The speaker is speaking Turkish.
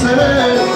sen